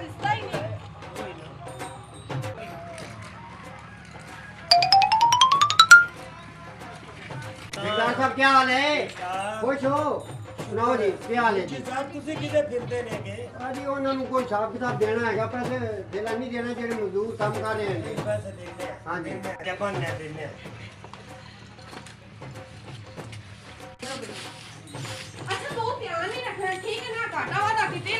ਲੁੱਟਰ ਜਾਏਗਾ ਰਿਸ਼ਤਾ ਹੀ ਨਹੀਂ ਸਰਦਾਰ ਸਾਹਿਬ ਕੀ ਹਾਲ ਹੈ ਖੁਸ਼ ਹੋ ਸੁਣਾਓ ਜੀ ਕੀ ਹਾਲ ਹੈ ਜੀ ਜੀ ਸਾਹਿਬ ਤੁਸੀਂ ਕਿਤੇ ਫਿਰਦੇ ਨੇਗੇ ਆਜੀ ਉਹਨਾਂ ਨੂੰ ਕੋਈ ਹਿਸਾਬ ਕਿਤਾਬ ਦੇਣਾ ਹੈਗਾ ਪੈਸੇ ਦੇਣਾ ਨਹੀਂ ਦੇਣਾ ਜਿਹੜੇ ਮਜ਼ਦੂਰ ਕੰਮ ਕਰ ਰਹੇ ਨੇ ਪੈਸੇ ਦੇਣੇ ਆ ਹਾਂਜੀ। ਜਬਾਨ ਨੇ ਦੇਣੇ ਆ ਅੱਛਾ ਤੂੰ ਧਿਆਨ ਨਹੀਂ ਰੱਖਣਾ ਠੀਕ ਹੈ ਨਾ ਘਾਟਾ ਵਾਦਾ ਕਿਤੇ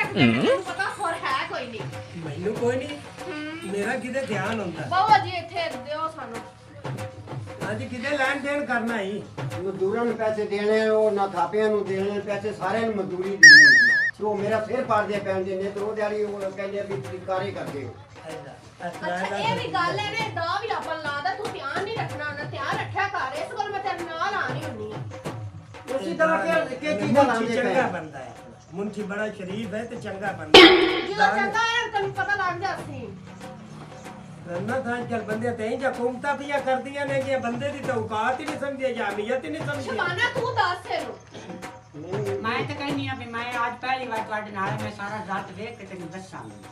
ਨਹੀਂ। ਮੈਨੂੰ ਕੋਈ ਨਹੀਂ। ਮੇਰਾ ਕਿਤੇ ਧਿਆਨ ਹੁੰਦਾ। ਬਾਬਾ ਜੀ ਇੱਥੇ ਦਿਓ ਸਾਨੂੰ। ਹਾਂਜੀ ਕਿਤੇ ਲੈਣ ਦੇਣ ਕਰਨਾ ਹੀ। ਮਜ਼ਦੂਰਾਂ ਨੂੰ ਪੈਸੇ ਦੇਣੇ ਉਹ ਨਾ ਥਾਪਿਆਂ ਨੂੰ ਦੇਣੇ ਪੈਸੇ ਸਾਰਿਆਂ ਨੂੰ ਮਜ਼ਦੂਰੀ ਦੇਣੀ। ਤੇ ਉਹ ਮੇਰਾ ਸਿਰ ਪਾੜਦੇ ਪੈਂਦੇ ਨੇ ਤੇ ਉਹ ਦਿਹਾੜੀ ਉਹ ਕਹਿੰਦੇ ਆ ਵੀ ਤੁਸੀਂ ਕਾਰੇ ਕਰਦੇ ਹੋ। ਅੱਛਾ ਇਹ ਵੀ ਗੱਲ ਹੈ ਨੇ ਦਾ ਵੀ ਆਪਾਂ ਲਾਦਾ ਤੂੰ ਧਿਆਨ ਨਹੀਂ ਰੱਖਣਾ ਨਾ ਧਿਆਨ ਰੱਖਿਆ ਕਰ ਇਸ ਕੋਲ ਮੈਂ ਤੇਰੇ ਨਾਲ ਆਣੀ ਹੁੰਨੀ ਆ ਉਸੇ ਤਰ੍ਹਾਂ ਕਿ ਕਿ ਚੀਜ਼ਾਂ ਲਾਉਂਦੇ ਪਏ ਬੰਦਾ ਹੈ। ਮੁੰਸ਼ੀ ਬੜਾ ਸ਼ਰੀਫ ਹੈ ਤੇ ਚੰਗਾ ਬੰਦਾ। ਜਦੋਂ ਚੰਗਾ ਹੈ ਤੈਨੂੰ ਪਤਾ ਲੱਗ ਜਾ ਸੀ। ਨਾ ਤਾਂ ਚੱਲ ਬੰਦੇ ਤੇ ਜਾਂ ਕੁਮਤਾ ਪਿਆ ਕਰਦੀਆਂ ਨੇ ਕਿ ਬੰਦੇ ਦੀ ਤਾਂ ਔਕਾਤ ਹੀ ਨਹੀਂ ਸਮਝੀ ਜਾਮੀਅਤ ਹੀ ਨਹੀਂ ਸਮਝੀ। ਸ਼ਬਾਨਾ ਤੂੰ ਦੱਸ ਇਹਨੂੰ। ਮੈਂ ਤਾਂ ਕਹਿੰਦੀ ਆ ਵੀ ਮੈਂ ਅੱਜ ਪਹਿਲੀ ਵਾਰ ਤੁਹਾਡੇ ਨਾਲ ਮੈਂ ਸਾਰਾ ਰਾਤ ਵੇਖ ਕੇ ਤੈਨੂੰ ਦੱਸਾਂਗੀ।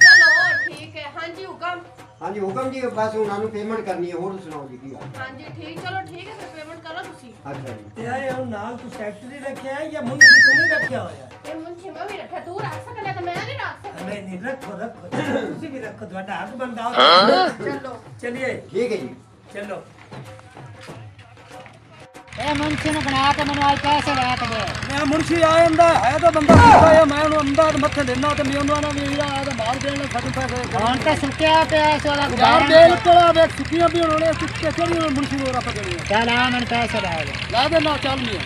ਚਲੋ ਠੀਕ ਹੈ। ਹਾਂਜੀ ਹੁਕਮ। ਹਾਂਜੀ ਹੁਕਮ ਜੀ ਬਸ ਉਹਨਾਂ ਨੂੰ ਪੇਮੈਂਟ ਕਰਨੀ ਹੈ ਹੋਰ ਸੁਣਾਓ ਜੀ ਕੀ ਹਾਲ? ਹਾਂਜੀ ਠੀਕ। ਚਲੋ ਠੀਕ ਹੈ ਫਿਰ ਪੇਮੈਂਟ ਕਰੋ ਤੁਸੀਂ। ਅੱਛਾ ਜੀ। ਤੇ ਆਏ ਹੁਣ ਨਾਲ ਤੂੰ ਸੈਕਟਰੀ ਰੱਖਿਆ ਹੈ ਜਾਂ ਮੁੰਸ਼ੀ ਤੂੰ ਨਹੀਂ ਰੱਖਿਆ ਹੋਇਆ? ਰੱਖ ਨਹੀਂ ਰੱਖੋ ਰੱਖੋ। ਤੁਸੀਂ ਵੀ ਰੱਖੋ ਤੁਹਾਡਾ ਹੱਕ ਬੰਦਾ ਚਲੋ। ਚਲਿਏ। ਠੀਕ ਹੈ ਜੀ। ਚਲੋ। ਇਹ ਮੁੰਸ਼ੀ ਨੂੰ ਬਣਾ ਕੇ ਮੈਨੂੰ ਅੱਜ ਪੈਸੇ ਲੈ ਕੇ ਦੇ। ਮੈਂ ਮੁਨਸ਼ੀ ਆ ਜਾਂਦਾ ਹੈ ਤਾਂ ਬੰਦਾ ਪੁੱਛਦਾ ਹੈ ਮੈਂ ਉਹਨੂੰ ਅੰਦਾਜ਼ ਮੱਥੇ ਦੇਣਾ ਤੇ ਮੈਂ ਉਹਨਾਂ ਨੂੰ ਵੀ ਆ ਤਾਂ ਮਾਲ ਦੇਣ ਸਾਡੇ ਪੈਸੇ। ਹੁਣ ਤਾਂ ਸੁੱਕਿਆ ਪਿਆ ਇਸ ਵਾਲਾ ਗੁਜ਼ਾਰਾ ਬਿਲਕੁਲ ਆ ਵੇਖ ਸੁੱਕੀਆਂ ਵੀ ਹੋਣੇ ਨੇ ਸੁੱਕੇ ਕਿਹੜੀ ਮੁਨਸ਼ੀ ਨੂੰ ਆਪਾਂ ਕਰੀਏ ਚੱਲ ਆ ਮੈਨੂੰ ਪੈਸੇ ਲੈ ਦੇ। ਲੈ ਦੇ ਨਾ ਚੱਲ ਨਹੀਂ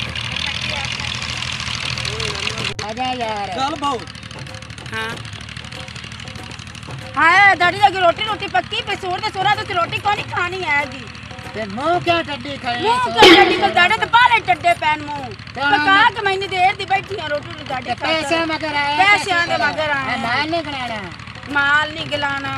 ਆ ਜਾ ਯਾਰ। ਚੱਲ ਬਾਉ ਹਾਂ। ਹਾਂ ਡੈਡੀ ਲੱਗੀ ਰੋਟੀ ਰੋਟੀ ਪੱਕੀ ਪਈ ਸੂਰ ਤੇ ਸੂਰਾ ਤੇ ਰੋਟੀ ਕੋਈ ਨਹੀਂ ਖਾਣੀ ਹੈਗੀ ਤੇ ਮੂੰਹ ਕਿਉਂ ਟੱਡੀ ਖਾਈ ਮੂੰਹ ਕਰ ਡੈਡੀ ਕੋਲ ਡਾੜੇ ਤੇ ਪਾਲੇ ਟੱਡੇ ਪੈਣ ਮੂੰਹ। ਪਕਾ ਕੇ ਮੈਨੇ ਦੇਰ ਦੀ ਬੈਠੀ ਆ ਰੋਟੀ ਡਾਡੀ ਤੇ ਪੈਸੇ ਮਗਰ ਆਇਆ ਪੈਸਿਆਂ ਦੇ ਮਗਰ ਆਇਆ। ਮਾਲ ਨਹੀਂ ਗਣਾਣਾ ਮਾਲ ਨਹੀਂ ਗਲਾਣਾ।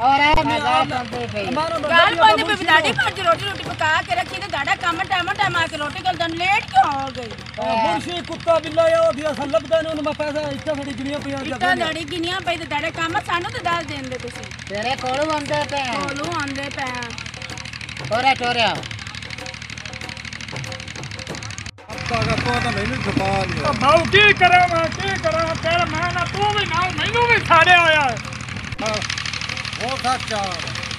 ਔਰ ਇਹ ਮਜ਼ਾਕ ਕਰਦੇ ਪਈ ਗੱਲ ਕੋਈ ਨਹੀਂ ਵੀ ਡਾਡੀ ਘਰ ਰੋਟੀ ਰੋਟੀ ਪਕਾ ਕੇ ਰੱਖੀ ਤੇ ਡਾਡਾ ਕੰਮ ਟਾਈਮ ਟਾਈਮ ਆ ਕੇ ਰੋਟੀ ਕੋਲ ਦਨ ਲੇਟ ਕਿਉਂ ਹੋ ਗਈ ਮੁਨਸ਼ੀ ਕੁੱਤਾ ਬਿੱਲਾ ਆ ਉਹ ਵੀ ਅਸਾਂ ਲੱਭਦੇ ਨੇ ਉਹਨੂੰ ਮੈਂ ਪੈਸੇ ਇੱਥੇ ਸਾਡੀ ਦੁਨੀਆ ਪਈਆਂ ਇੱਟਾਂ ਡਾੜੀ ਗਿਨੀਆਂ ਪਈ ਤੇ ਡਾਡੇ ਕੰਮ ਸਾਨੂੰ ਤੇ ਦੱਸ ਦੇਂਦੇ ਤੁਸੀਂ। ਤੇਰੇ ਕੋਲ ਆਉਂਦੇ ਪਏ ਕੋਲੋਂ ਆਂਦੇ ਪੈ ਔਰੇ ਟੋਰਿਆ ਬਾਉ ਕੀ ਕਰਾਂ ਮੈਂ ਕੀ ਕਰਾਂ? ਤੇਰਾ ਮੈਂ ਨਾ ਤੂੰ ਵੀ ਨਾਲ ਮੈਨੂੰ ਵੀ ਛਾੜਿਆ ਹੋਇਆ ਹੈ। ਹੋ ਸੱਚਾ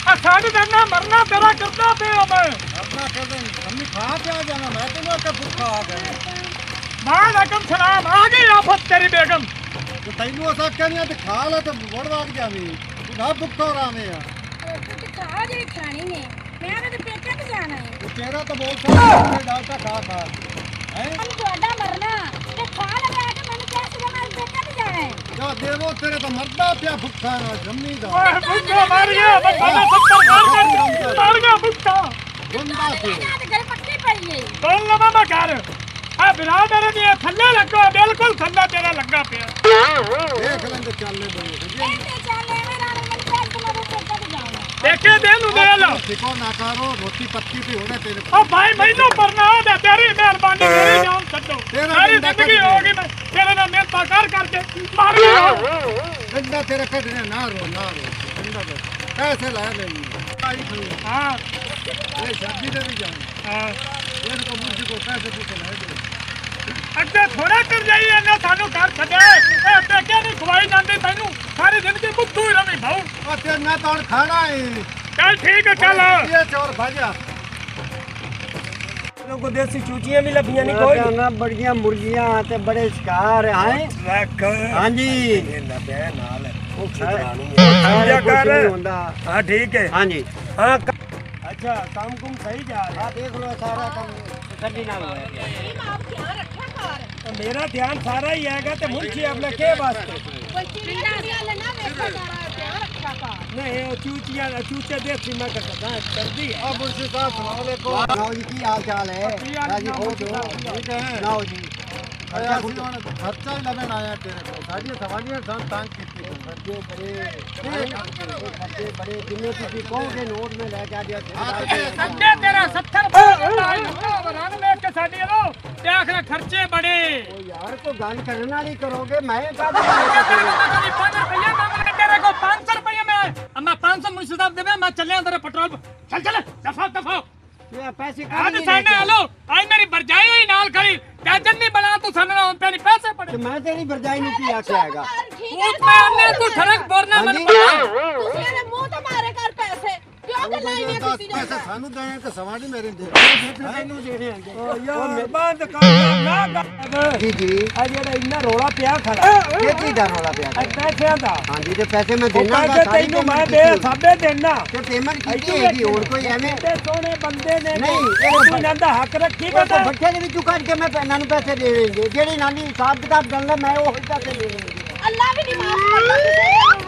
ਆ ਸਾਡੇ ਦਾ ਨਾ ਮਰਨਾ ਤੇਰਾ ਕਰਦਾ ਪਿਆ ਮੈਂ। ਆਪਣਾ ਕਹਿੰਦੇ ਮੰਮੀ ਖਾ ਕੇ ਆ ਜਾਣਾ ਮੈਂ ਤੈਨੂੰ ਆਖਿਆ ਭੁੱਖਾ ਆ ਗਿਆ। ਵਾਲੇਕਮ ਸਲਾਮ ਆ ਗਈ ਆਫਤ ਤੇਰੀ ਬੇਗਮ। ਤੇ ਤੈਨੂੰ ਅਸਾਂ ਕਹਿੰਦੇ ਤੇ ਖਾ ਲੈ ਤੇ ਵੜ ਵਗ ਜਾਵੀਂ ਤੂੰ ਨਾ ਭੁੱਖਾ ਰਾਵੇਂ ਆ। ਖਾ ਜਿਹੜੀ ਖਾਣੀ ਨੇ ਮੈਂ ਤੇ ਪੇਕੇ ਤੇ ਜਾਣਾ ਹੈ ਤੂੰ ਤੇਰਾ ਤਾਂ ਬਹੁਤ ਸਾਰਾ ਡਾਲਟਾ ਖਾ ਖਾ। ਹੈ? ਤੁਹਾਡਾ ਮਰਨਾ ਤੇ ਖਾ ਲਗਾ। ਜਾ ਦੇਵੋ ਤੇਰੇ ਤਾਂ ਮਰਦਾ ਪਿਆ ਭੁੱਖਾ ਨਾ ਜੰਮੀ ਦਾ। ਓਏ ਭੁੱਖਾ ਮਰ ਗਿਆ ਬੰਦਾ ਦਾ ਸੱਤਰ ਮਾਰ ਕਰ ਮਰ ਗਿਆ ਭੁੱਖਾ ਗੁੰਦਾ ਤੇ ਨਾ ਤੇ ਘਰ ਪੱਕੀ ਪਈ ਹੈ ਬੋਲ ਨਾ ਬਾਬਾ ਕਰ ਆ ਬਿਨਾ ਮੇਰੇ ਦੀ ਥੱਲੇ ਲੱਗਾ ਬਿਲਕੁਲ ਥੱਲੇ ਤੇਰਾ ਲੱਗਾ ਪਿਆ। ਦੇਖ ਲੈਂਦੇ ਚੱਲੇ ਤੇ ਚੱਲ ਐਵੇਂ ਨਾਲ ਮੈਨੂੰ ਪੈਸੇ ਮੈਂ ਪੇਕੇ ਤੇ ਦੇਖੇ ਦੇ ਨੂੰ ਦੇ ਲਾ ਸਿਕੋ ਨਾ ਕਰੋ ਰੋਟੀ ਪੱਕੀ ਤੇ ਹੋਣੇ ਤੇਰੇ ਓ ਭਾਈ ਮੈਨੂੰ ਪਰਨਾ ਦੇ ਤੇਰੀ ਮਿਹਰਬਾਨੀ ਮੇਰੀ ਜਾਨ ਛੱਡੋ। ਤੇਰਾ ਜ਼ਿੰਦਗੀ ਹੋ ਗਈ ਮੈਂ ਤੇਰੇ ਨਾਲ ਮਿਹਨਤਾਂ ਕਰ ਕਰਕੇ ਮਰ ਗਿਆ। ਗੰਦਾ ਤੇਰੇ ਕੱਢਣੇ ਨਾ ਰੋ ਨਾ ਰੋ। ਗੰਦਾ ਤੇ ਪੈਸੇ ਲੈ ਲੈਣੀ ਆਈ ਤੂੰ ਹਾਂ। ਇਹ ਸ਼ਾਦੀ ਦੇ ਵੀ ਜਾਣਾ। ਹਾਂ। ਇਹ ਕੋ ਮੁੰਡੇ ਕੋ ਪੈਸੇ ਪੁੱਛ ਲੈ ਦੇ ਅੱਗੇ ਥੋੜਾ ਕਰ ਜਾਈ ਇਹਨਾਂ ਸਾਨੂੰ ਘਰ ਛੱਡੇ। ਇਹ ਪੇਕੇ ਨਹੀਂ ਖਵਾਈ ਜਾਂਦੀ ਤੈਨੂੰ? ਸਾਰੀ ਜ਼ਿੰਦਗੀ ਬੁੱਧੂ ਹੀ ਰਵੀ ਭਾਉ ਆ ਤੇ ਮੈਂ ਤਾਂ ਹੁਣ ਖਾਣਾ ਏ। ਚੱਲ ਠੀਕ ਹੈ ਚੱਲ। ਇਹ ਚੋਰ ਭਾਜਾ ਲੋਕੋ ਦੇਸੀ ਚੂਚੀਆਂ ਵੀ ਲੱਭੀਆਂ ਨਹੀਂ ਕੋਈ ਨਾ। ਬੜੀਆਂ ਮੁਰਗੀਆਂ ਤੇ ਬੜੇ ਸ਼ਿਕਾਰ ਹੈ? ਹਾਂਜੀ। ਇਹਦਾ ਪਿਆ ਨਾਲ। ਉਹ ਸਾਰੇ ਸਮਝਿਆ ਕੁਛ ਕਰ? ਨਹੀਂ ਹੁੰਦਾ। ਹਾਂ ਠੀਕ ਹੈ ਹਾਂਜੀ। ਹਾਂ ਕ- ਅੱਛਾ ਕੰਮ ਕੁਮ ਸਹੀ ਜਾ ਰਿਹਾ। ਆ ਦੇਖ ਲਓ ਸਾਰਾ ਕੰਮ ਗੱਡੀ ਨਾਲ ਹੋਇਆ ਪਿਆ। ਇਹ ਆਪ ਧਿਆਨ ਰੱਖਿਆ ਕਰ ਤਾਂ ਮੇਰਾ ਧਿਆਨ ਸਾਰਾ ਹੀ ਹੈਗਾ ਤੇ ਮੁੰਸ਼ੀ ਆਪਣੇ ਕੇ ਵਾਸਤੇ ਕੋਈ ਚਿੜੀਆਂ ਚਿੜੀਆਂ ਲੈ ਨਾ ਵੇਖੋ ਜਰਾ ਧਿਆਨ ਰੱਖਿਆ ਕਰ ਨਹੀਂ ਉਹ ਚੂਚੀਆਂ ਚੂਚੇ ਦੇਸੀ ਮੈਂ ਕਰਦਾ ਕਰਦੀ ਹੈ ਆ ਮੁਰਸ਼ੀ ਸਾਹਿਬ ਸੁਣਾਓ ਲੈ ਕੋ ਸੁਣਾਓ ਜੀ ਕੀ ਹਾਲ ਚਾਲ ਹੈ ਕੀ ਹਾਲ ਰਾਜੀ ਚਾਲ ਹੋ ਹੈ? ਜੋ ਠੀਕ ਹੈ ਸੁਣਾਓ ਜੀ ਅਸੀਂ ਹੁਣ ਖਰਚਾ ਹੀ ਲੈਣ ਆਇਆ ਤੇਰੇ ਕੋਲ ਸਾਡੀਆਂ ਸਵਾਲੀਆਂ ਸਾਨੂੰ ਤੰਗ ਕੀਤੀ ਤੂੰ। ਖਰਚੇ ਬੜੇ ਖਰਚੇ ਬੜੇ ਜਿੰਨੇ ਤੁਸੀਂ ਕਹੋਗੇ ਨੋਟ ਮੈਂ ਲੈ ਕੇ ਆ ਗਿਆ ਸੰਡੇ ਤੇਰਾ 70 ਰੁਪਏ ਰਨ ਵੇਖ ਕੇ ਸਾਡੀ ਲੋ ਤੇ ਆਖਰ ਖਰਚੇ ਬੜੇ ਉਹ ਯਾਰ ਕੋ ਗੱਲ ਕਰਨ ਵਾਲੀ ਕਰੋਗੇ ਮੈਂ ਕਾਹਦੇ ਕਦੀ 5 ਰੁਪਏ ਮੰਗ ਤੇਰੇ ਕੋ 500 ਰੁਪਏ ਮੈਂ ਅਮਾ 500 ਮੁਨਸੀ ਸਾਹਿਬ ਦੇਵੇ ਮੈਂ ਚੱਲਿਆ ਤੇਰੇ ਪੈਟਰੋਲ ਚੱਲ ਚੱਲ ਦਫਾ ਦਫਾ ਇਹ ਪੈਸੇ ਅੱਜ ਸਾਨੇ ਹਲੋ ਆਈ ਮੇਰੀ ਬਰਜਾਈ ਹੋਈ ਨਾਲ ਖੜੀ ਟੈਜਨ ਨਹੀਂ ਬਣਾ ਤੂੰ ਸਾਨੂੰ ਹੁਣ ਤੇ ਨਹੀਂ ਪੈਸੇ ਪੜੇ ਤੇ ਮੈਂ ਪੈਸੇ ਕਿਉਂ ਗੱਲਾਂ ਇੰਨੀਆਂ ਦਸ ਕੀਤੀ ਪੈਸੇ ਜਾਂਦੇ ਸਾਨੂੰ ਦੇਣ ਕਿ ਸਵਾਲੀ ਮੇਰੇ ਦੇ? ਤੈਨੂੰ ਦੇਣੇ ਹੈਗੇ। ਓ ਯਾਰ ਬੰਦ ਕਰ ਨਾ ਕਰ ਜੀ ਜੀ? ਆ ਜਿਹੜਾ ਇੰਨਾ ਰੋਲਾ ਪਿਆ ਖੜਾ। ਇਹ ਕੀ ਦਾ ਰੌਲਾ ਪਿਆ ਇਹ ਪੈਸਿਆਂ ਦਾ। ਹਾਂਜੀ ਤੇ ਪੈਸੇ ਮੈਂ ਉਹ ਦੇਣਾ ਪੈਸੇ ਤੈਨੂੰ ਮੈਂ ਦੇ ਸਾਬੇ ਦੇਣਾ। ਤੇ ਪੇਮੈਂਟ ਕੀਤੀ ਹੈਗੀ ਹੋਰ ਕੋਈ ਐਵੇਂ? ਤੇ ਸੋਹਣੇ ਬੰਦੇ ਨੇ ਨਹੀਂ, ਇਹ ਇਹ ਤੂੰ ਇਹਨਾਂ ਦਾ ਹੱਕ ਰੱਖੀ ਤਾਂ ਬਤਾ ਬੱਚੇ ਦੇ ਵਿੱਚੋਂ ਕੱਢ ਕੇ ਮੈਂ ਇਹਨਾਂ ਨੂੰ ਪੈਸੇ ਦੇ ਦੇਣਗੇ ਜਿਹੜੀ ਨਾਨੀ ਹਿਸਾਬ ਕਿਤਾਬ ਕਰਨਾ ਮੈਂ ਉਹ ਹੀ ਪੈਸੇ ਦੇ ਦੇਣਗੇ ਅੱਲਾ ਵੀ ਨਹੀਂ ਮਾਫ ਕਰਦਾ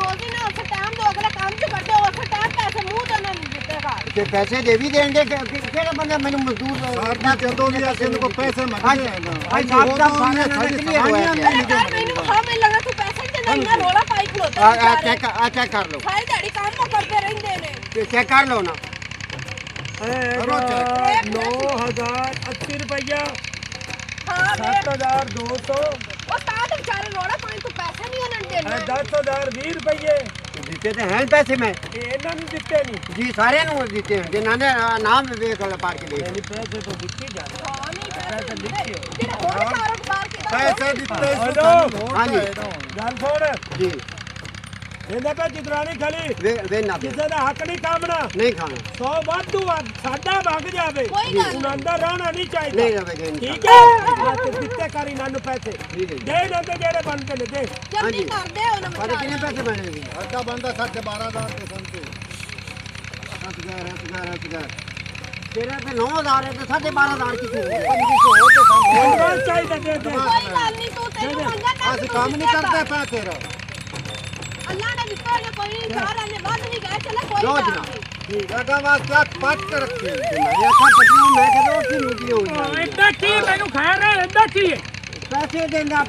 ਰੋਜ਼ੀ ਨਾ ਉਸ ਟਾਈਮ ਦੋ ਅਗਲੇ ਕੰਮ ਚ ਕਰਦੇ ਉਸ ਟਾਈਮ ਪੈਸੇ ਮੂੰਹ ਤੇ ਨੂੰ ਘਰ। ਤੇ ਪੈਸੇ ਦੇ ਵੀ ਦੇਣਗੇ ਕਿਹੜਾ ਬੰਦਾ ਮੈਨੂੰ ਮਜ਼ਦੂਰ ਸਾਡਾ ਜਦੋਂ ਵੀ ਅਸੀਂ ਇਹਨੂੰ ਕੋਈ ਪੈਸੇ ਮੰਗਦੇ ਹਾਂ ਨਾ ਅੱਜ ਸਾਬ ਦਾ ਫਾਇਦਾ ਸਾਡੀ ਘਰ ਮੈਨੂੰ ਵਿਖਾ ਮੈਨੂੰ ਲੱਗਾ ਤੂੰ ਪੈਸੇ ਨਹੀਂ ਦਿੰਦਾ ਇੰਨਾ ਰੋਲਾ ਪਾਈ ਖਲੋਤਾ ਆ। ਚੈੱਕ ਆ ਚੈੱਕ ਕਰ ਲਓ। ਸਾਰੀ ਦਿਹਾੜੀ ਕੰਮ ਕਰਦੇ ਰਹਿੰਦੇ ਨੇ। ਤੇ ਚੈੱਕ ਕਰ ਲਓ ਨਾ। ਕਰੋ check। 9080 ਰੁਪਇਆ ਹਾਂ ਮੈਂ 7200 ਉਹ ਤਾਂ ਤੇ ਵਿਚਾਰੇ ਰੋਲਾ ਪਾਈ ਤੂੰ ਪੈਸੇ ਨਹੀਂ ਉਹਨਾਂ ਨੂੰ ਦੇਣਾ। 10020 ਰੁਪਏ ਦਿੱਤੇ ਤੇ ਹੈ ਪੈਸੇ ਮੈਂ। ਇਹ ਇਹਨਾਂ ਨੂੰ ਦਿੱਤੇ ਨਹੀਂ ਜੀ ਸਾਰਿਆਂ ਨੂੰ ਦਿੱਤੇ ਜੇ ਨਾਨੇ ਨਾਮ ਵੇਖ ਲੈ ਪਾੜ ਕੇ ਦੇਖ। ਪੈਸੇ ਤੋਂ ਦਿੱਤੇ ਜਾਂਦੇ ਪੈਸੇ ਦਿੱਤੇ। ਜਿਹੜਾ ਹੋਰ ਪੈਸੇ ਸੀ ਹਾਂਜੀ। ਗੱਲ ਸੁਣ। ਜੀ। ਇਹਦੇ ਪੇ ਜਿਤਰਾਣੀ ਖਲੀ। ਵੇ ਵੇ ਨਾ ਦੇ। ਕਿਸੇ ਦਾ ਹੱਕ ਨਹੀਂ ਕਾਮਣਾ ਨਹੀਂ ਖਾਣਾ। ਸੌ ਵਾਧੂ ਆ, ਸਾਡਾ ਵਗ ਜਾਵੇ। ਕੋਈ ਗੱਲ ਹੁਣ ਅੰਦਰ ਰਹਿਣਾ ਨਹੀਂ ਚਾਹੀਦਾ। ਨਹੀਂ ਰਵੇਗੇ ਠੀਕ ਹੈ? ਆ ਤੇ ਦਿੱਤੇ ਕਰੀ ਇਹਨਾਂ ਨੂੰ ਪੈਸੇ। ਠੀਕ ਹੈ ਜੀ। ਦੇ ਨਾ ਤੇ ਜਿਹੜੇ ਬਣਦੇ ਨੇ ਦੇ। ਜਲਦੀ ਹਾਂਜੀ। ਕਰਦੇ ਉਹਨਾਂ ਕਿੰਨੇ ਪੈਸੇ ਬਣੇ ਜੀ? ਸਾਡਾ ਬੰਦਾ ਸਾਡੇ 12000 ਦੇ ਸੰਤੇ ਗਿਆ ਹੱਥ ਗਿਆ ਹੱਥ ਗਿਆ ਤੇਰਾ ਤੇ 9000 ਹੈ ਤੇ 12500 ਕਿੱਥੇ ਹੋ 2500 ਤੇ ਸਾਨੂੰ ਚਾਹੀਦਾ ਦੇ ਦੇ। ਕੋਈ ਗੱਲ ਨਹੀਂ ਤੂੰ ਤੈਨੂੰ ਮੰਗਾ ਕਰ ਅਸੀਂ ਕੰਮ ਨਹੀਂ ਕਰਦੇ ਪਾ ਤੇਰਾ। ਅੱਲਾ ਨੇ ਦਿੱਤਾ ਨੇ ਕੋਈ ਨਹੀਂ ਚਾਰ ਆਨੇ ਵੱਧ ਨਹੀਂ ਗਏ ਚਲੇ ਕੋਈ ਲਓ ਗੱਲ ਜਨਾਬ। ਨਹੀਂ ਠੀਕ ਹੈ ਵਾਸਤੇ ਪੱਟ ਕੇ ਰੱਖੀ ਮੈਂ ਆਖਾਂ ਪੱਟੀਆਂ ਮੈਂ ਕਦੋਂ ਉੱਥੇ ਮੁੱਦੀ ਹੋਈ ਏਦਾਂ ਕੀ ਮੈਨੂੰ ਖੈਰ ਹੈ ਏਦਾਂ ਕੀ ਹੈ ਪੈਸੇ ਦਿੰਦਾ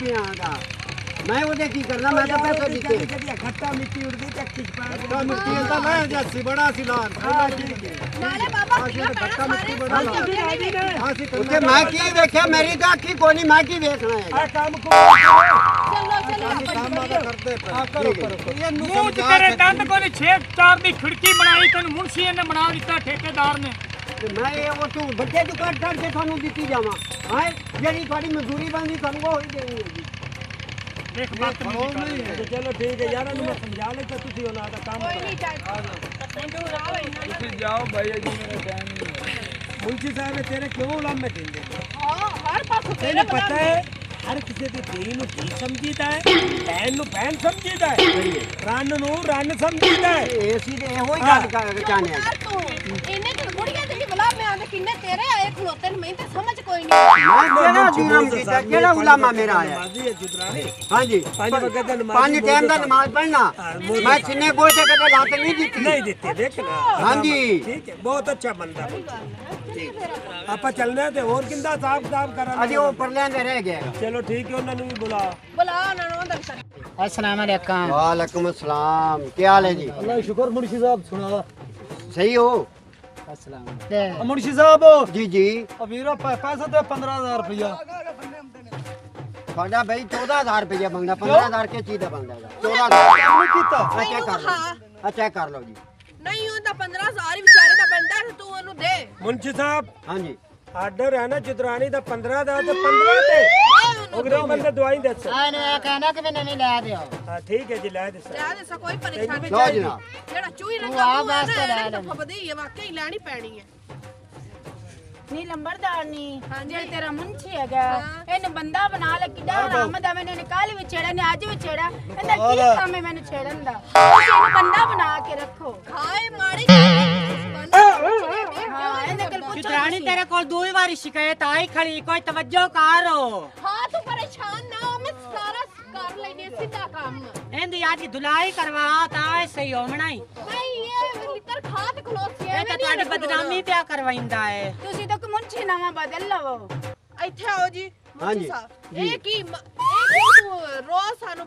ਮੂੰਹ ਚ ਤੇਰੇ ਦੰਦ ਕੋਈ 6 4 ਦੀ ਖਿੜਕੀ ਬਣਾਈ ਤੈਨੂੰ ਮੁਨਸ਼ੀ ਨੇ ਬਣਾ ਦਿੱਤਾ ਠੇਕੇਦਾਰ ਨੇ। ਤੇ ਮੈਂ ਇਹ ਉਹ ਤੂੰ ਬੱਚੇ ਦੀ ਕੱਢ ਕੱਢ ਕੇ ਤੁਹਾਨੂੰ ਦਿੱਤੀ ਜਾਵਾਂ। ਹਾਂ? ਜਿਹੜੀ ਤੁਹਾਡੀ ਮਜ਼ਦੂਰੀ ਬਣਦੀ ਤੁਹਾਨੂੰ ਉਹ ਹੀ ਦੇਣੀ ਹੈ ਜੀ। ਦੇਖ ਬਾਤ ਨਹੀਂ ਹੈ। ਚਲੋ ਠੀਕ ਹੈ ਯਾਰਾਂ ਨੂੰ ਮੈਂ ਸਮਝਾ ਲੈ ਤਾਂ ਤੁਸੀਂ ਉਹਨਾਂ ਦਾ ਕੰਮ ਕਰੋ। ਨਹੀਂ ਚਾਹੀਦਾ ਮਨਜ਼ੂਰ ਆਓ ਇਹਨਾਂ ਮੁੰਸ਼ੀ ਸਾਹਿਬ ਇਹ ਤੇਰੇ ਕਿਉਂ ਉਲਾਮੇ ਦਿੰਦੇ ਨੇ? ਹਾਂ ਹਰ ਪਾਸੋਂ ਤੇਰੇ ਪਤਾ ਹੈ ਹਰ ਕਿਸੇ ਦੀ ਧੀ ਨੂੰ ਧੀ ਸਮਝੀਦਾ ਹੈ ਭੈਣ ਨੂੰ ਭੈਣ ਸਮਝੀਦਾ ਹੈ ਰੰਨ ਨੂੰ ਰੰਨ ਸਮਝੀਦਾ ਹੈ। ਇਹ ਸੀ ਤੇ ਇਹੋ ਹੀ ਗੱਲ ਕਰ ਚਾਹਨੇ ਆ ਤੂੰ ਇਹਨੇ ਤੇ ਬੁੜੀਆਂ ਵੀ ਬਲਾ ਮੈਂ ਆਂਦੇ ਕਿੰਨੇ ਤੇਰੇ ਆਏ ਖਲੋਤੇ ਨੇ ਤਾਂ ਸਮਝ ਕੋਈ ਨਹੀਂ ਕਿਹੜਾ ਦੀਵਾਨ ਕੀਤਾ ਕਿਹੜਾ ਉਲਾਮਾ ਮੇਰਾ ਆਇਆ ਹਾਂਜੀ। ਪੰਜ ਵਕਤ ਦਾ ਨਮਾਜ਼ ਪੰਜ ਟਾਈਮ ਦਾ ਨਮਾਜ਼ ਪੜਨਾ ਮੈਂ ਛਿੰਨੇ ਗੋਸ਼ੇ ਕਦੇ ਲਾਤ ਨਹੀਂ ਦਿੱਤੀ। ਨਹੀਂ ਦਿੱਤੀ ਦੇਖ ਲੈ ਹਾਂਜੀ। ਠੀਕ ਹੈ ਬਹੁਤ ਅੱਛਾ ਬੰਦਾ। ਆਪਾਂ ਚੱਲਣਾ ਤੇ ਹੋਰ ਕਿੰਦਾ ਸਾਫ਼ ਸਾਫ਼ ਕਰਾਂ ਅਜੇ ਉਹ ਪਰਲਿਆਂ ਦੇ ਰਹਿ ਗਿਆ ਚਲੋ ਠੀਕ ਹੈ ਉਹਨਾਂ ਨੂੰ ਵੀ ਬੁਲਾ। ਬੁਲਾ ਉਹਨਾਂ ਨੂੰ ਅੰਦਰ ਅਸਲਾਮ ਅਲੈਕਮ ਵਾਲੇਕੁਮ ਅਸਲਾਮ ਕੀ ਹਾਲ ਹੈ ਜੀ? ਅੱਲਾਹ ਸ਼ੁਕਰ ਮੁਰਸ਼ੀ ਸਾਹਿਬ ਸੁਣਾ। ਸਹੀ ਹੋ? ਮੁਨਸ਼ੀ ਸਾਹਿਬ। ਜੀ ਜੀ। ਵੀਰੋ ਪੈਸਾ ਤੇ 15000 ਰੁਪਇਆ ਤੁਹਾਡਾ ਬਈ 14000 ਰੁਪਏ ਬੰਦਾ 15000 ਕੇ ਚੀਜ਼ ਦਾ ਬੰਦਾ ਹੈਗਾ 14000 ਨਹੀਂ ਕੀਤਾ। ਆ ਚੈੱਕ ਕਰ ਲਓ ਹਾਂ ਆ ਚੈੱਕ ਕਰ ਲਓ ਜੀ। ਨਹੀਂ ਉਹਦਾ 15000 ਹੀ ਵਿਚਾਰੇ ਦਾ ਬੰਦਾ ਤੇ ਤੂੰ ਉਹਨੂੰ ਦੇ। ਮੁਨਸ਼ੀ ਸਾਹਿਬ। ਹਾਂਜੀ। ਆਰਡਰ ਹੈ ਨਾ ਜਦਰਾਨੀ ਦਾ 15 ਦਾ ਤੇ 15 ਤੇ। ਉਹਦੇ ਬੰਦੇ ਦਵਾਈ ਦੱਸੋ। ਹਾਂ ਇਹ ਕਹਿਣਾ ਕਿ ਮੈਂ ਨਵੀਂ ਲੈ ਦਿਓ। ਹਾਂ ਠੀਕ ਹੈ ਜੀ ਲੈ ਦੇ ਸਰ ਲੈ ਦੇ ਸਰ ਕੋਈ ਪਰੇਸ਼ਾਨੀ ਲਓ ਜਿਹੜਾ ਚੂਹੀ ਰੰਗਾ ਉਹ ਵਾਸਤੇ ਲੈ ਲੈ ਫਬਦੀ ਹੈ ਵਾਕਈ ਲੈਣੀ ਪੈਣੀ ਹੈ ਨੀ ਲੰਬੜਦਾਰ ਨੀ। ਜਿਹੜਾ ਤੇਰਾ ਮੁੰਛੀ ਹੈਗਾ ਇਹਨੇ ਬੰਦਾ ਬਣਾ ਲੈ ਕਿੱਡਾ ਹਰਾਮ ਦਾ ਮੈਨੂੰ ਨਿਕਾਲ ਵੀ ਛੇੜਾ ਨੇ ਅੱਜ ਵੀ ਇਹਦਾ ਕੀ ਕੰਮ ਹੈ ਮੈਨੂੰ ਛੇੜਨ ਦਾ? ਬੰਦਾ ਬਣਾ ਕੇ ਰੱਖੋ। ਕੋਲ ਦੋ ਵਾਰੀ ਸ਼ਿਕਾਇਤ ਆਈ ਖੜੀ ਕੋਈ ਤਵੱਜੋ ਕਰੋ। ਹਾਂ ਤੂੰ ਪਰੇਸ਼ਾਨ ਨਾ ਹੋ ਮੈਂ ਸਾਰਾ ਕਰ ਲੈਣੀ ਸਿੱਧਾ ਕੰਮ। ਇਹਦੀ ਅੱਜ ਧੁਲਾਈ ਕਰਵਾ ਤਾਂ ਇਹ ਸਹੀ ਹੋਣਾ ਹੀ ਨਹੀਂ ਇਹ ਲਿੱਤਰ ਖਾ ਤੇ ਖਲੋਤੀ ਇਹ ਤਾਂ ਤੁਹਾਡੀ ਬਦਨਾਮੀ ਪਿਆ ਕਰਵਾਇੰਦਾ ਹੈ ਤੁਸੀਂ ਤਾਂ ਮੁੰਚੀ ਨਵਾਂ ਬਦਲ ਲਵੋ। ਇੱਥੇ ਆਓ ਜੀ ਹਾਂਜੀ, ਸਾਹਿਬ, ਜੀ। ਇਹ ਕੀ ਮ- ਇਹ ਕੀ ਤੂੰ ਰੋਜ਼ ਸਾਨੂੰ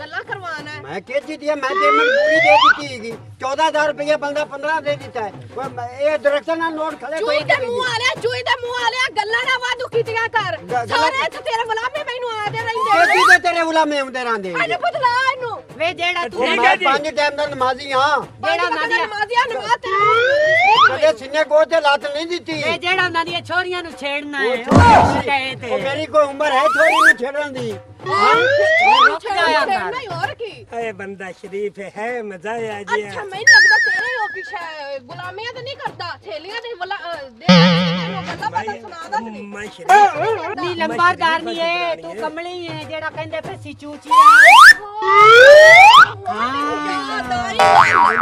ਗੱਲਾਂ ਕਰਵਾਉਣਾ ਹੈ। ਮੈਂ ਕਿਹ ਦਿੱਤੀ ਹੈ ਮੈਂ ਪੇਮੈਂਟ ਪੂਰੀ ਦੇ ਦਿੱਤੀ ਹੈਗੀ 14000 ਰੁਪਏ ਬੰਦਾ 15 ਦੇ ਦਿੱਤਾ ਹੈ। ਕੋਈ ਮੈਂ- ਇਹ ਡਾਇਰੈਕਟਰ ਨਾਲ ਨੋਟ ਖੜੇ ਚੂਈ ਦੇ ਮੂੰਹ ਵਾਲਿਆ ਚੂਈ ਦੇ ਮੂੰਹ ਵਾਲਿਆ ਗੱਲਾਂ ਨਾ ਵਾਧੂ ਕੀਤੀਆਂ ਕਰ। ਗ- ਗੱਲਾਂ- ਸਾਰੇ ਇੱਥੇ ਤੇਰੇ ਗੁਲਾਮੇ ਮੈਨੂੰ ਆਦੇ ਰਹਿੰਦੇ ਕਿਹਦੇ ਤੇਰੇ ਗੁਲਾਮੇ ਹੁੰਦੇ ਰਹਿੰਦੇ ਇਹਨੂੰ ਬਦਲਾ ਇਹਨੂੰ। ਵੇ ਜਿਹੜਾ ਤੂੰ ਉਹ ਮੈਂ ਪੰਜ ਟਾਈਮ ਦਾ ਨਮਾਜ਼ੀ ਹਾਂ। ਜਿਹੜਾ ਨਾਦੀਆਂ- ਨਮਾਜ਼ੀਆਂ ਨਮਾਜ਼ ਕਦੇ ਸਿੰਨੇ ਕੋ ਤੇ ਲੱਤ ਨਹੀਂ ਦਿੱਤੀ। ਵੇ ਜਿਹੜਾ ਉਹਨਾਂ ਦੀਆਂ ਛੋਰੀਆਂ ਨੂੰ ਛੇੜਨਾ ਹੈ ਉਹ ਮੇਰੀ ਕੋਈ ਉਮਰ ਹੈ ਛੋਰੀ ਨੂੰ ਛੇੜਨ ਦੀ। ਰੁਕ ਜਾਇਆ ਕਰ ਨਹੀਂ ਹੋਰ ਕੀ अरे बंदा शरीफ है मजा आ गया ਅੱਛਾ ਮੈਨੂੰ ਲੱਗਦਾ ਤੇਰੇ ਉਹ ਪਿੱਛੇ ਗੁਲਾਮੀਆਂ ਤੇ ਨਹੀਂ ਕਰਦਾ ਥੇਲੀਆਂ ਤੇ ਵਲਾ ਦੇ ਤੈਨੂੰ ਗੱਲਾਂ ਪਤਾ ਸੁਣਾਦਾ ਨਹੀਂ मैं शरीफ ਨੀ ਲੰਬਾਰਦਾਰ ਨਹੀਂ ਏ ਤੂੰ ਕਮਲੀ ਏ ਜਿਹੜਾ ਕਹਿੰਦੇ ਫੇ ਸੀ ਚੂਚੀ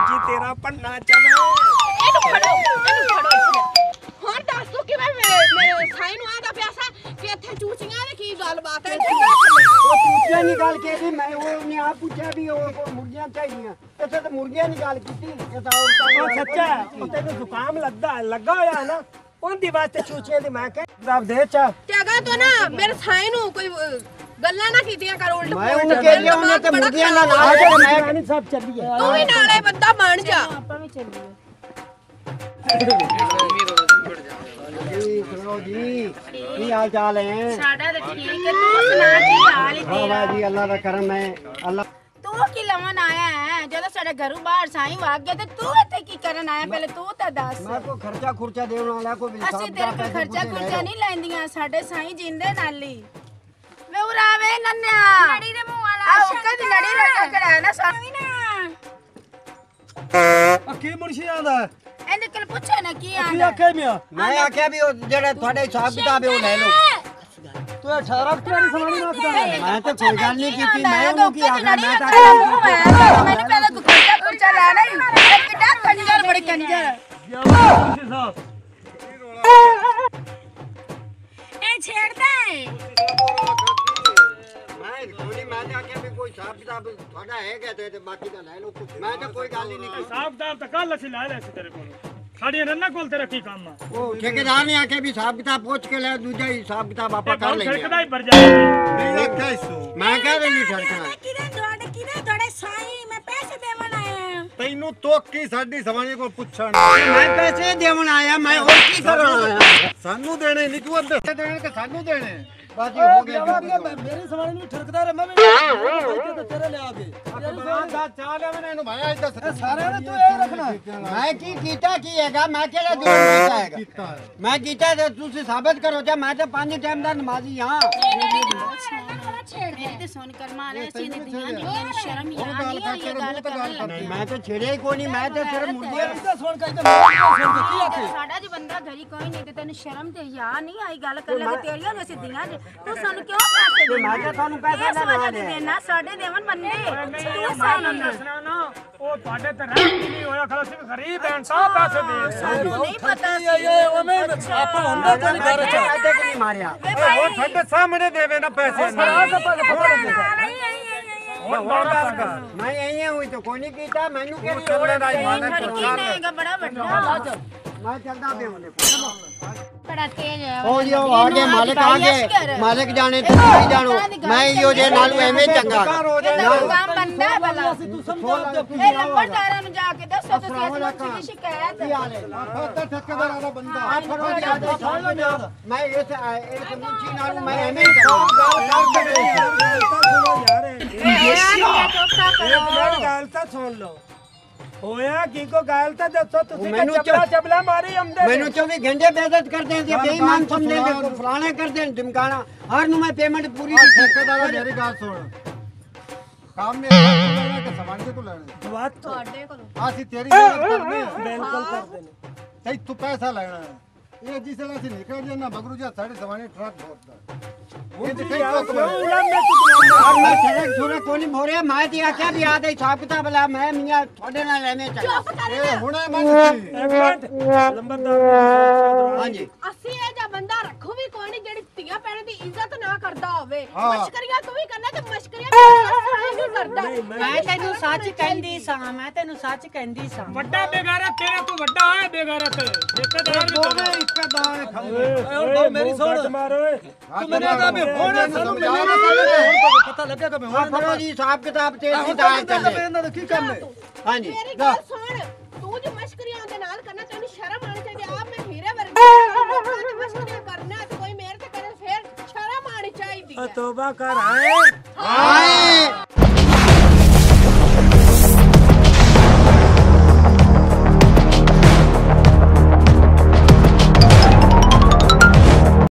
जी तेरा पन्ना चला ਇਹਨੂੰ ਫੜੋ ਇਹਨੂੰ ਫੜੋ ਇੱਥੇ ਹੁਣ ਦੱਸ ਤੂੰ ਕਿਵੇਂ ਮੇਰੇ ਸਾਈ ਨੂੰ ਆਦਾ ਪਿਆ ਸਾ ਕਿ ਇੱਥੇ ਚੂਚੀਆਂ ਦੀ ਕੀ ਗੱਲਬਾਤ ਹੈ? ਚੂਚੀਆਂ ਨਹੀਂ ਗੱਲ ਕੀਤੀ ਮੈਂ ਉਹ ਉਹਨੇ ਆਪ ਪੁੱਛਿਆ ਵੀ ਉਹ ਮੁਰਗੀਆਂ ਚਾਹੀਦੀਆਂ ਇੱਥੇ ਤਾਂ ਮੁਰਗੀਆਂ ਨਹੀਂ ਗੱਲ ਕੀਤੀ। ਇਹ ਤਾਂ ਉਹ ਦੀ ਸੱਚਾ ਹੈ, ਉਹ ਤੈਨੂੰ ਜ਼ੁਕਾਮ ਲੱਗਦਾ ਲੱਗਾ ਹੋਇਆ ਨਾ। ਉਹਦੀ ਵਾਸਤੇ ਚੂਚੀਆਂ ਦੀ ਮੈਂ ਕਹਿ ਰੱਬ ਦੇ ਚਾ। ਤੇ ਅਗਾ ਤੂੰ ਨਾ ਮੇਰੇ ਸਾਈ ਨੂੰ ਕੋਈ ਗੱਲਾਂ ਨਾ ਕੀਤੀਆਂ ਕਰ ਉਲਟ ਮੈਂ ਪੁਲਟ। ਉਹਨੂੰ ਕਹਿ ਲਿਆ ਉਹਨੇ ਤੇ ਮੁਰਗੀਆਂ ਨਾਲ ਆ। ਜਾ ਮੈਂ ਨਹੀਂ ਸਭ ਚੱਲੀਏ ਤੂੰ ਵੀ ਨਾਲੇ ਬੰਦਾ ਬਣ ਜਾ। ਆਪਾਂ ਵੀ ਚੱਲੀਏ। ਜੀ। ਸੁਣੋ ਜੀ। ਕੀ ਹਾਲ ਚਾਲ ਹੈ? ਸਾਡਾ ਤਾਂ ਠੀਕ ਹੈ। ਤੂੰ ਸੁਣਾ ਕੀ ਹਾਲ ਹੈ ਹਾਂ ਤੇਰਾ। ਵਾਹ ਜੀ ਅੱਲਾ ਦਾ ਕਰਮ ਹੈ। ਅੱਲਾ ਤੂੰ ਕੀ ਲਵਣ ਆਇਆ ਹੈ? ਜਦੋਂ ਸਾਡੇ ਘਰੋਂ ਬਾਹਰ ਸਾਈਂ ਵਾਗ ਗਿਆ ਤੇ ਤੂੰ ਇੱਥੇ ਕੀ ਕਰਨ ਆਇਆ? ਪਹਿਲੇ ਤੂੰ ਤਾਂ ਦੱਸ। ਮੈਂ ਕੋਈ ਖਰਚਾ ਖੁਰਚਾ ਦੇਣ ਵਾਲਾ ਕੋਈ ਹਿਸਾਬ ਅਸੀਂ ਤੇਰੇ ਕੋਲ ਖਰਚਾ ਖੁਰਚਾ ਨਹੀਂ ਲੈਂਦੀਆਂ ਸਾਡੇ ਸਾਈਂ ਜਿੰਦੇ ਨਾਲ ਹੀ। ਵੇ ਉਰਾਵੇ ਨੰਨਿਆ। ਲੜੀ ਦੇ ਮੂੰਹ ਵਾਲਾ ਆਹ ਕਦੀ ਲੜੀ ਰਟਾ ਕਰਾ ਨਾ ਸਾਵੀ ਨਾ। ਕੀ ਮੁਰਸ਼ੀ ਆਂਦਾ ਇਹਦੇ ਕੋਲ ਪੁੱਛੇ ਨਾ ਕੀ ਕੀ ਆਂਦਾ ਆਖੇ ਮਿਆ ਮੈਂ ਆਖਿਆ ਵੀ ਉਹ ਜਿਹੜਾ ਤੁਹਾਡੇ ਹਿਸਾਬ ਕਿਤਾਬ ਹੈ ਉਹ ਲੈ ਲਓ। ਤੂੰ 18 ਕਿਹੜੀ ਸਵਾਣੀ ਰੱਖਦਾ। ਮੈਂ ਤਾਂ ਕੋਈ ਗੱਲ ਨਹੀਂ ਕੀਤੀ ਮੈਂ ਉਹਨੂੰ ਕੀ ਆਖਾਂ ਮੈਂ ਤਾਂ ਮੈਨੂੰ ਪਹਿਲਾਂ ਤੂੰ ਖਰਚਾ ਖੁਰਚਾ ਲੈਣਾ ਹੀ। ਇਹ ਕਿੱਡਾ ਕੰਜਰ ਬੜੇ ਕੰਜਰ ਇਹ ਛੇੜਦਾ ਹੈ। ਮੈਂ ਕੋਈ ਮੈਂ ਤਾਂ ਆਖਿਆ ਵੀ ਕੋਈ ਹਿਸਾਬ ਕਿਤਾਬ ਤੁਹਾਡਾ ਹੈਗਾ ਤੇ ਤੇ ਬਾਕੀ ਦਾ ਲੈ ਲਓ ਮੈਂ ਤਾਂ ਕੋਈ ਗੱਲ ਹੀ ਨਹੀਂ ਕੀਤੀ ਸਾਫ਼ ਦਾਬ ਤਾਂ ਕੱਲ ਅਸੀਂ ਲਾਇਆ ਸੀ ਤੇਰੇ ਕੋਲ। ਸਾਡੀਆਂ ਰੰਨਾਂ ਕੋਲ ਤੇਰਾ ਕੀ ਕੰਮ ਆ? ਉਹ ਠੇਕੇਦਾਰ ਨੇ ਆਖਿਆ ਵੀ ਹਿਸਾਬ ਕਿਤਾਬ ਪੁੱਛ ਕੇ ਲੈ ਦੂਜਾ ਹੀ ਹਿਸਾਬ ਕਿਤਾਬ ਆਪਾਂ ਇਹ ਕਰ ਬਹੁਤ ਲੈਂਦੇ ਛਿੜਕਦਾ ਹਾਂ। ਹੀ ਵਰ ਜਾਏਗਾ ਨਹੀਂ ਰੱਖਿਆ ਇਸੋ ਮੈਂ ਕਹਿ ਰਹੀ ਠੜਕਣਾ ਕਿਹਦੇ ਤੁਹਾਡੇ ਕਿਹਦੇ ਤੁਹਾਡੇ ਸਾਈਂ ਮੈਂ ਪੈਸੇ ਦੇਵਣ ਆਇਆ ਤੈਨੂੰ ਤੋਕੀ ਸਾਡੀ ਸਵਾਣੀ ਕੋਲ ਪੁੱਛਣ। ਮੈਂ ਪੈਸੇ ਦੇਵਣ ਆਇਆ ਮੈਂ ਹੋਰ ਕੀ ਕਰਨ ਆਇਆ? ਸਾਨੂੰ ਦੇਣੇ ਨਹੀਂ ਤੂੰ ਅੱਧੇ। ਦੇਣੇ ਕਿ ਸਾਨੂੰ ਦੇਣੇ। ਬਾਜੀ ਹੋ ਗਿਆ ਮੇਰੀ ਸਵਾਣੀ ਨੂੰ ਠਰਕਦਾ ਰਹਿ ਮੈਂ ਵੀ ਤੇ ਤੇਰੇ ਲਿਆ ਕੇ। ਦਾ ਚਾਹ ਲੈ ਮੈਨੂੰ ਭਾਇਆ ਇੱਦਾਂ ਸਾਰਿਆਂ ਨੇ ਤੂੰ ਇਹ ਰੱਖਣਾ। ਮੈਂ ਕੀ ਕੀਤਾ ਕੀ ਹੈਗਾ? ਮੈਂ ਕਿਹੜਾ ਜੁਰਮ ਕੀਤਾ ਹੈਗਾ ਮੈਂ ਕੀਤਾ ਤੇ ਤੁਸੀਂ ਸਾਬਤ ਕਰੋ ਜੇ ਮੈਂ ਤਾਂ ਪੰਜ ਟਾਈਮ ਦਾ ਨਮਾਜ਼ੀ ਹਾਂ। ਤੇ ਸੁਣ ਕਰ ਮਾਰੇ ਅਸੀਂ ਨੇ ਦੀਆਂ ਨਿੱਕੀਆਂ ਨੂੰ ਸ਼ਰਮ ਹੀ ਆ ਨਹੀਂ ਆਈ ਇਹ ਗੱਲ ਲੱਗੀ। ਨਹੀਂ ਮੈਂ ਤਾਂ ਛੇੜਿਆ ਹੀ ਕੋਈ ਨਹੀਂ ਮੈਂ ਤਾਂ ਸਿਰਫ ਮੁਰਗੀਆਂ ਸੁਣ ਕੇ ਸੁਣ ਕੇ। ਕੀ। ਆਖੇ ਸਾਡਾ ਜੀ ਬੰਦਾ ਘਰੀ ਕੋਈ ਨਹੀਂ ਤੇ ਤੈਨੂੰ ਸ਼ਰਮ ਤੇ ਯਾ ਨਹੀਂ ਆਈ ਗੱਲ ਕਰ ਲੈ ਤੇਰੀਆਂ ਨੇ ਅਸੀਂ ਦੀਆਂ ਤੂੰ ਸਾਨੂੰ ਕਿਉਂ ਪੈਸੇ ਦੇ ਮੈਂ ਤਾਂ ਤੁਹਾਨੂੰ ਪੈਸੇ ਨਾ ਵਜ੍ਹਾ ਦੇਣਾ ਤੇ ਦੇਣਾ ਸਾਡੇ ਦੇਵਨ ਬੰਦੇ। ਤੂੰ ਮੈਂ ਸਾਨੂੰ ਦੱਸਣਾ ਨਾ ਉਹ ਤੁਹਾਡੇ ਤੇ ਰਹਿਮ ਹੀ ਨਹੀਂ ਹੋਇਆ ਖਲਾ ਸੀ ਗਰੀਬ ਐਂ ਸਭ ਪੈਸੇ ਦੇ ਸਾਨੂੰ ਨਹੀਂ ਪਤਾ ਸੀ। ਆਪਾਂ ਹੁੰਦਾ ਤਾਂ ਨਹੀਂ ਘਰ ਚ। ਐਡੇ ਕਿ ਨਹੀਂ ਮਾਰਿਆ। ਉਹ ਸਾਡੇ ਸਾਹਮਣੇ ਦੇਵੇ ਨਾ ਪੈਸੇ। ਕਰ ਮੈਂ ਇਹੀ ਹੋਈ ਤਾਂ ਕੋਈ ਨਹੀਂ ਕੀਤਾ ਮੈਨੂੰ ਕਿਹੜੀ ਚੱਲਣ ਦਾ ਹੀ? ਮਾਨ ਪਰ ਕੀ ਨੇਗਾ ਬੜਾ ਵੱਡਾ ਮੈਂ ਚੱਲਦਾ ਪਿਆ ਉਹਦੇ ਬੜਾ ਤੇਜ਼ ਹੈ। ਉਹ ਜੀ ਉਹ ਆ ਗਏ ਮਾਲਕ ਆ ਗਏ। ਮਾਲਕ ਜਾਣੇ ਤੇ ਤੁਸੀਂ ਜਾਣੋ। ਮੈਂ ਇਹੋ ਜੇ ਨਾਲੂ ਐਵੇਂ ਚੰਗਾ ਇਹ ਕੰਮ ਬੰਦਾ ਹੈ ਭਲਾ। ਤੂੰ ਸਮਝਾ ਦੇ ਇਹ ਲੰਬੜਦਾਰਾਂ ਨੂੰ ਜਾ ਕੇ ਦੱਸੋ ਤੁਸੀਂ ਇਸ ਮੁੰਡੇ ਦੀ ਸ਼ਿਕਾਇਤ। ਫੱਟਾ ਠੇਕੇਦਾਰ ਵਾਲਾ ਬੰਦਾ। ਆ ਫੜੋ ਜੀ ਆ ਸੁਣ ਲਓ ਜੀ ਮੈਂ ਇਸ ਇਸ ਮੁੰਚੀ ਨਾਲੂ ਮੈਂ ਐਵੇਂ ਹੀ ਇੱਕ ਗੱਲ ਤਾਂ ਸੁਣ ਲਓ। ਹੋਇਆ ਕੀ? ਕੋ ਗੱਲ ਤਾਂ ਦੱਸੋ ਤੁਸੀਂ ਮੈਨੂੰ ਕਿ ਚਬਲਾ ਚਬਲਾ ਮਾਰੀ ਹਮਦੇ ਮੈਨੂੰ 24 ਘੰਟੇ ਬੇਇੱਜ਼ਤ ਕਰਦੇ ਨੇ ਬੇਈਮਾਨ ਸਮਝਦੇ ਨੇ ਕੋ ਫਲਾਣੇ ਕਰਦੇ ਨੇ ਧਮਕਾਣਾ ਹਰ ਨੂੰ ਮੈਂ ਪੇਮੈਂਟ ਪੂਰੀ ਦਿੱਤੀ। ਠੇਕੇਦਾਰ ਮੇਰੀ ਗੱਲ ਸੁਣ। ਕੰਮ ਮੇਰਾ ਤੂੰ ਲੈਣਾ ਕਿ ਸਵਾਣੀ ਤੂੰ ਲੈਣਾ? ਦੁਆ ਤੁਹਾਡੇ ਕੋਲ। ਅਸੀਂ ਤੇਰੀ ਮਦਦ ਕਰਨੀ ਹੈ। ਬਿਲਕੁਲ ਕਰਦੇ ਨੇ। ਤੇ ਤੂੰ ਪੈਸਾ ਲੈਣਾ ਹੈ। ਇਹ ਜਿਸ ਤਰ੍ਹਾਂ ਅਸੀਂ ਨਿਕਲ ਜੇ ਨਾ ਬਗਰੂ ਜੀ ਸਾਡੇ ਸਵਾਣੇ ਟਰੱਕ ਹੋਤਾ ਮੈਂ ਛੜਕ ਛੁਰਕ ਕੋਈ ਨਹੀਂ ਮੋਰਿਆ ਮੈਂ ਤੇ ਆਖਿਆ ਵੀ ਆ ਦੇ ਹਿਸਾਬ ਕਿਤਾਬ ਲਾ ਮੈਂ ਮੀਆਂ ਤੁਹਾਡੇ ਨਾਲ ਐਵੇਂ ਚੱਲ। ਹੁਣੇ ਮੰਨ ਲੰਬਰਦਾਰ ਹਾਂਜੀ। ਧੀਆਂ ਭੈਣਾਂ ਦੀ ਇੱਜ਼ਤ ਨਾ ਕਰਦਾ ਹੋਵੇ। ਹਾਂ। ਮਸ਼ਕਰੀਆਂ ਤੂੰ ਵੀ ਕਰਨਾ ਤੇ ਮਸ਼ਕਰੀਆਂ ਵੀ ਨਹੀਂ ਕਰਦਾ। ਮੈਂ- ਮੈਂ ਤੈਨੂੰ ਸੱਚ ਕਹਿੰਦੀ ਸਾਂ ਮੈਂ ਤੈਨੂੰ ਸੱਚ ਕਹਿੰਦੀ ਸਾਂ। ਵੱਡਾ ਬੇਗਾਰਾ ਤੇਰੇ ਤੋਂ ਵੱਡਾ ਹੈ ਬੇਗਾਰਾ ਤੇ ਠੇਕੇਦਾਰ ਵੀ ਦੋਵੇਂ ਤੇਰਾ। ਇੱਕੇ ਦਾਣੇ ਖਾਂਦੇ ਓਏ, ਹੁਣ ਮੇਰੀ ਸੁਣ ਤੂੰ ਮੈਨੂੰ ਕਹਾ ਵੀ ਹੁਣ ਸਾਨੂੰ ਮਿਲਿਆ ਨਾ ਹੁਣ ਪਤਾ ਲੱਗੇਗਾ ਵੀ ਹੁਣ ਫੜੋ ਜੀ ਹਿਸਾਬ ਕਿਤਾਬ ਤੇ ਅਸੀਂ ਤਾਂ ਚੱਲੇ। ਇਹਨਾਂ ਦਾ ਕੀ ਕੰਮ ਹੈ। ਹਾਂਜੀ ਮੇਰੀ ਗੱਲ ਸੁਣ ਤੂੰ ਜੇ ਮਸ਼ਕਰੀਆਂ ਦੇ ਨਾਲ ਕਰਨਾ ਤੈਨੂੰ ਸ਼ਰਮ ਆਣੀ ਚਾਹੀਦੀ ਆਪ ਮੈਂ ਹੀਰੇ ਵਰਗੀ ਲੋਕਾਂ ਦੀ ਮਸ਼ਕਰੀਆਂ ਕਰਨਾ ਤੇ ਤੋਬਾ ਕਰ ਆਏ? ਆਏ।